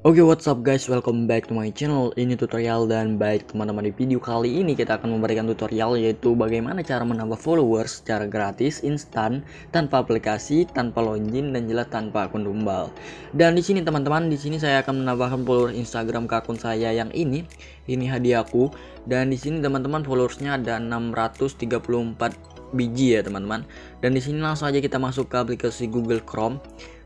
Oke okay, what's up guys? Welcome back to my channel. Ini tutorial dan baik teman-teman di video kali ini kita akan memberikan tutorial yaitu bagaimana cara menambah followers secara gratis instan tanpa aplikasi tanpa login dan jelas tanpa akun tumbal. Dan di sini teman-teman di sini saya akan menambahkan followers Instagram ke akun saya yang ini. Ini hadiahku dan di sini teman-teman followersnya ada 634 biji ya teman-teman. Dan di sini langsung aja kita masuk ke aplikasi Google Chrome.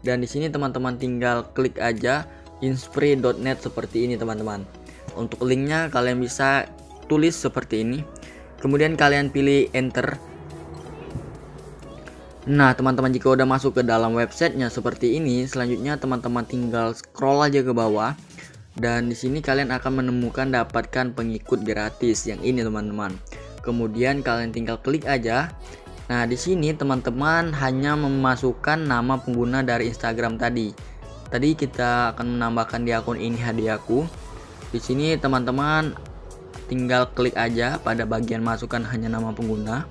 Dan di sini teman-teman tinggal klik aja inspire.net seperti ini teman-teman. Untuk linknya kalian bisa tulis seperti ini. Kemudian kalian pilih enter. Nah teman-teman jika udah masuk ke dalam websitenya seperti ini selanjutnya teman-teman tinggal scroll aja ke bawah. Dan di sini kalian akan menemukan dapatkan pengikut gratis yang ini teman-teman. Kemudian kalian tinggal klik aja. Nah, di sini teman-teman hanya memasukkan nama pengguna dari Instagram tadi tadi kita akan menambahkan di akun ini hadiahku di sini teman-teman tinggal klik aja pada bagian masukkan hanya nama pengguna.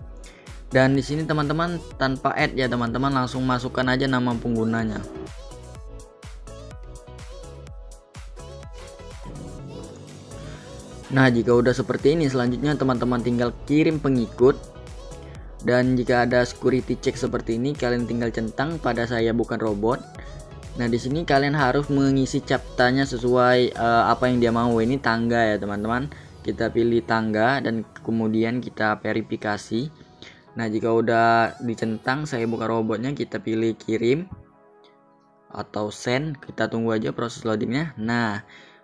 Dan di sini teman-teman tanpa add ya teman-teman langsung masukkan aja nama penggunanya. Nah jika udah seperti ini selanjutnya teman-teman tinggal kirim pengikut. Dan jika ada security check seperti ini kalian tinggal centang pada saya bukan robot Nah, di sini kalian harus mengisi captanya sesuai uh, apa yang dia mau. Ini tangga ya, teman-teman. Kita pilih tangga dan kemudian kita verifikasi. Nah, jika udah dicentang, saya buka robotnya, kita pilih kirim atau send. Kita tunggu aja proses loadingnya. Nah,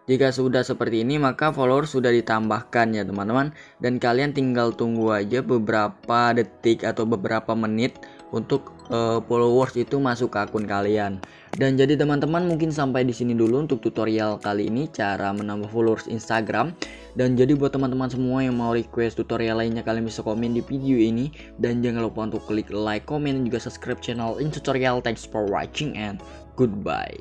jika sudah seperti ini, maka follower sudah ditambahkan ya, teman-teman. Dan kalian tinggal tunggu aja beberapa detik atau beberapa menit untuk uh, followers itu masuk ke akun kalian. Dan jadi teman-teman mungkin sampai di sini dulu untuk tutorial kali ini cara menambah followers Instagram. Dan jadi buat teman-teman semua yang mau request tutorial lainnya kalian bisa komen di video ini dan jangan lupa untuk klik like, comment dan juga subscribe channel in tutorial. Thanks for watching and goodbye.